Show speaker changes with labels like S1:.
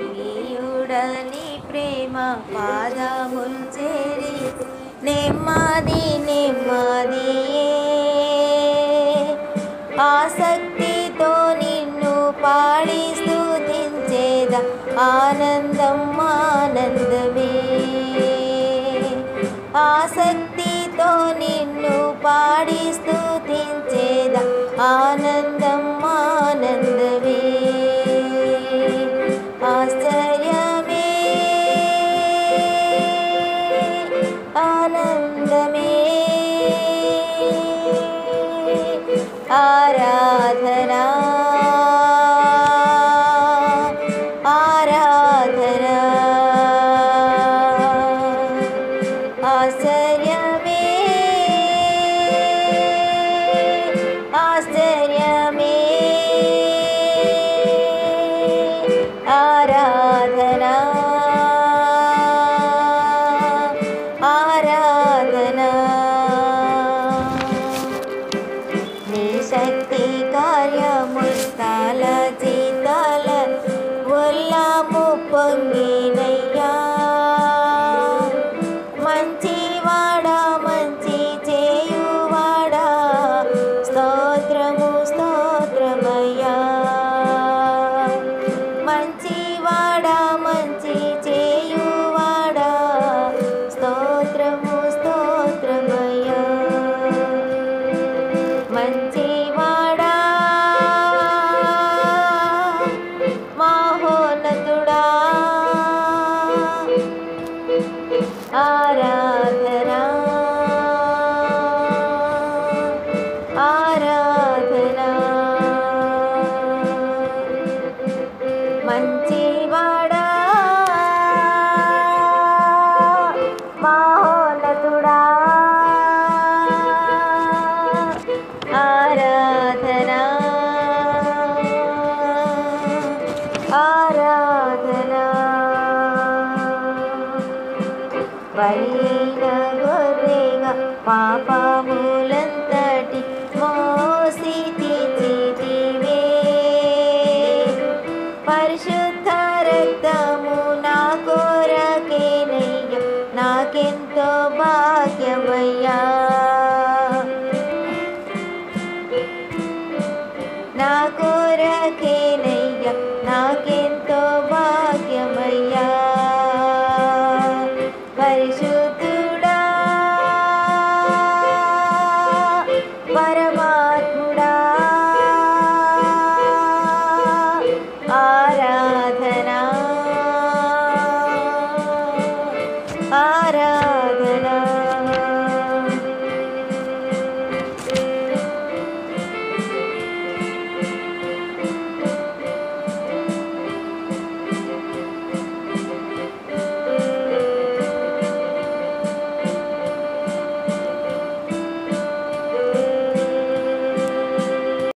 S1: ప్రియుడని ప్రేమ పాదముల్ చేరి నెమ్మది నెమ్మది ఆసక్తితో నిన్ను పాడి స్థుతించేద ఆనందం ఆనందమే. ఆసక్తితో నిన్ను పాడి స్థుతించేద ఆనందం ఆరాధనా నీ శక్తి కార్యముస్తాల జీతాల ఒల్లాము పొంగినయ్యా మంచివాడా మంచి చేయువాడా స్తోత్రము స్తోత్రమయ్యా మంచివాడా మంచి आराधना। आराधना। मञ्जी बाडा माहलुडा आराधरा పాపములంతటి మోసి తీచితివే పరిశుద్ధ రక్తము నా కోరకేనయ్య నాకెంతో భాగ్యమయ్యా. నాకు Para